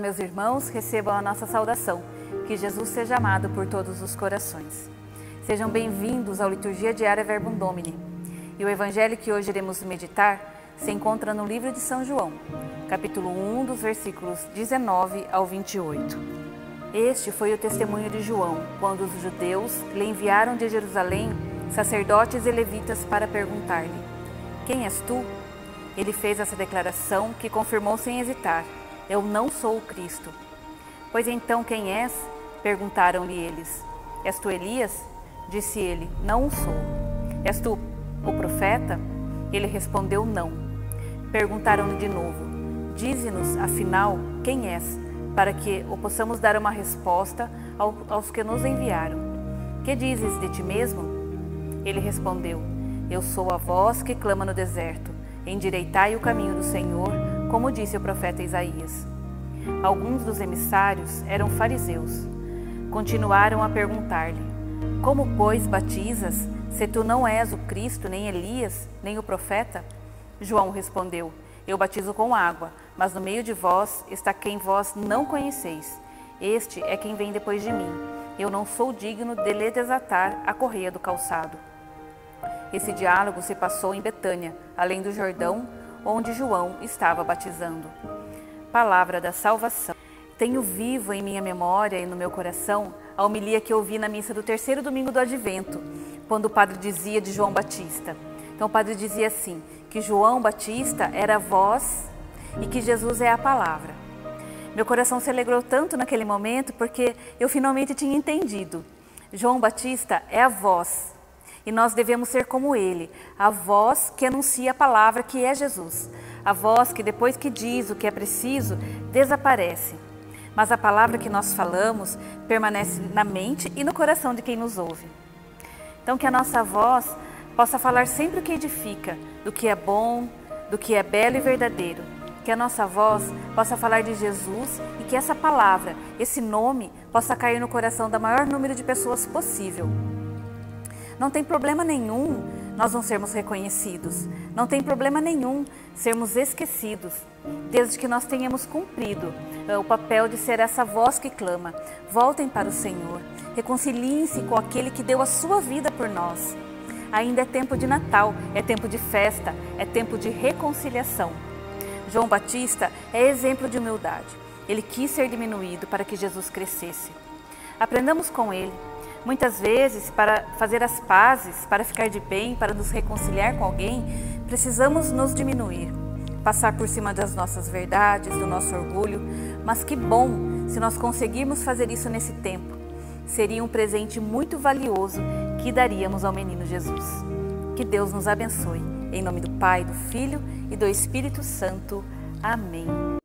meus irmãos, recebam a nossa saudação. Que Jesus seja amado por todos os corações. Sejam bem-vindos ao Liturgia Diária Verbum Domini. E o evangelho que hoje iremos meditar se encontra no livro de São João, capítulo 1, dos versículos 19 ao 28. Este foi o testemunho de João, quando os judeus lhe enviaram de Jerusalém sacerdotes e levitas para perguntar-lhe: Quem és tu? Ele fez essa declaração que confirmou sem hesitar: Eu não sou o Cristo. Pois então quem és? Perguntaram-lhe eles. És tu Elias? Disse ele: Não o sou. És tu o profeta? Ele respondeu: Não. Perguntaram-lhe de novo: Dize-nos, afinal, quem és, para que o possamos dar uma resposta aos que nos enviaram. Que dizes de ti mesmo? Ele respondeu: Eu sou a voz que clama no deserto Endireitai o caminho do Senhor, como disse o profeta Isaías. Alguns dos emissários eram fariseus. Continuaram a perguntar-lhe: Como, pois, batizas, se tu não és o Cristo, nem Elias, nem o profeta? João respondeu: Eu batizo com água, mas no meio de vós está quem vós não conheceis. Este é quem vem depois de mim. Eu não sou digno de lhe desatar a correia do calçado. Esse diálogo se passou em Betânia, além do Jordão, onde João estava batizando. Palavra da salvação. Tenho vivo em minha memória e no meu coração a homilia que ouvi na missa do terceiro domingo do Advento, quando o padre dizia de João Batista. Então o padre dizia assim: que João Batista era a voz e que Jesus é a palavra. Meu coração se alegrou tanto naquele momento porque eu finalmente tinha entendido. João Batista é a voz e nós devemos ser como ele, a voz que anuncia a palavra que é Jesus, a voz que depois que diz o que é preciso, desaparece. Mas a palavra que nós falamos permanece na mente e no coração de quem nos ouve. Então que a nossa voz possa falar sempre o que edifica, do que é bom, do que é belo e verdadeiro. Que a nossa voz possa falar de Jesus e que essa palavra, esse nome, possa cair no coração da maior número de pessoas possível. Não tem problema nenhum nós não sermos reconhecidos. Não tem problema nenhum sermos esquecidos, desde que nós tenhamos cumprido eh, o papel de ser essa voz que clama. Voltem para o Senhor, reconciliem-se com aquele que deu a sua vida por nós. Ainda é tempo de Natal, é tempo de festa, é tempo de reconciliação. João Batista é exemplo de humildade. Ele quis ser diminuído para que Jesus crescesse. Aprendamos com ele Muitas vezes, para fazer as pazes, para ficar de bem, para nos reconciliar com alguém, precisamos nos diminuir, passar por cima das nossas verdades, do nosso orgulho. Mas que bom se nós conseguirmos fazer isso nesse tempo. Seria um presente muito valioso que daríamos ao menino Jesus. Que Deus nos abençoe. Em nome do Pai, do Filho e do Espírito Santo. Amém.